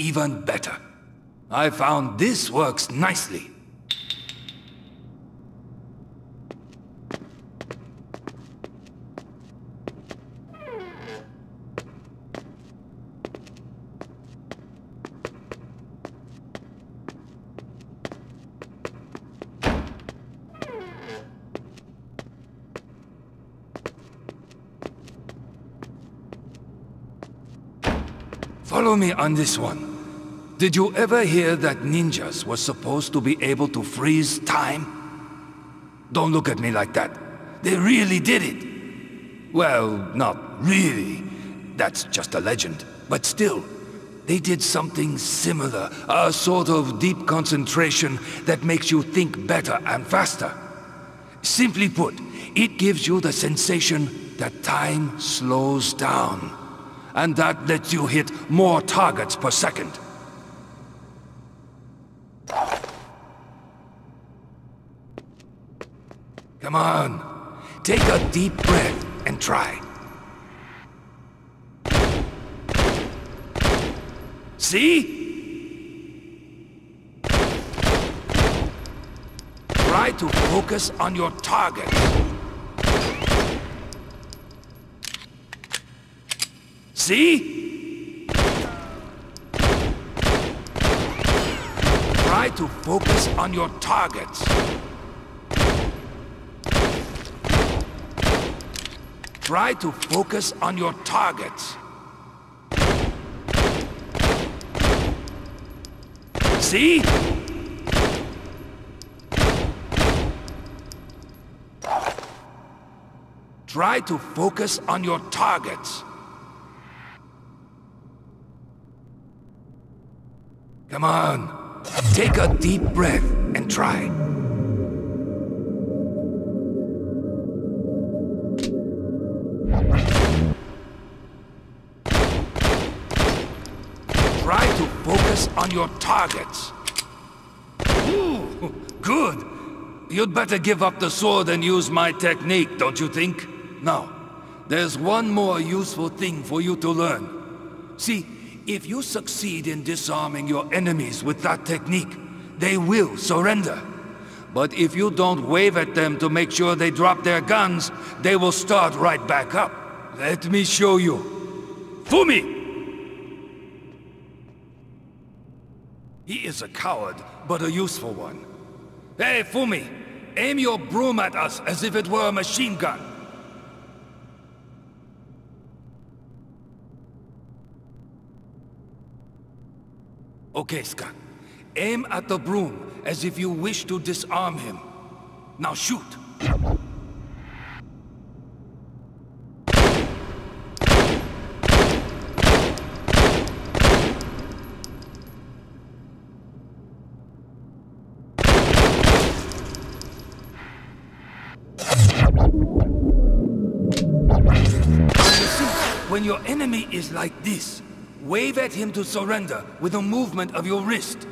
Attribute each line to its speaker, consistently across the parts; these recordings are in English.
Speaker 1: even better. I found this works nicely. Follow me on this one. Did you ever hear that ninjas were supposed to be able to freeze time? Don't look at me like that. They really did it. Well, not really. That's just a legend. But still, they did something similar. A sort of deep concentration that makes you think better and faster. Simply put, it gives you the sensation that time slows down. And that lets you hit more targets per second. Come on. Take a deep breath and try. See? Try to focus on your target. See? Try to focus on your targets. Try to focus on your targets. See? Try to focus on your targets. Come on. Take a deep breath and try. On your targets. Ooh, good. You'd better give up the sword and use my technique, don't you think? Now, there's one more useful thing for you to learn. See, if you succeed in disarming your enemies with that technique, they will surrender. But if you don't wave at them to make sure they drop their guns, they will start right back up. Let me show you. Fumi! He is a coward, but a useful one. Hey, Fumi! Aim your broom at us as if it were a machine gun. Okay, Scott. Aim at the broom as if you wish to disarm him. Now shoot. When your enemy is like this, wave at him to surrender with a movement of your wrist.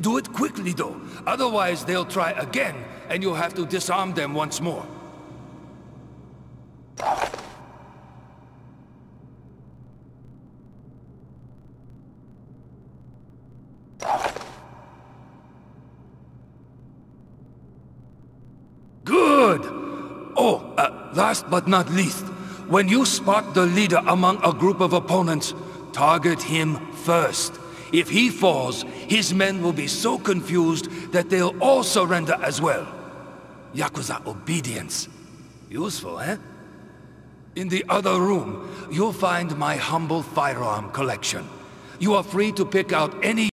Speaker 1: Do it quickly though, otherwise they'll try again and you'll have to disarm them once more. Good! Oh, uh, last but not least, when you spot the leader among a group of opponents, target him first. If he falls, his men will be so confused that they'll all surrender as well. Yakuza obedience. Useful, eh? In the other room, you'll find my humble firearm collection. You are free to pick out any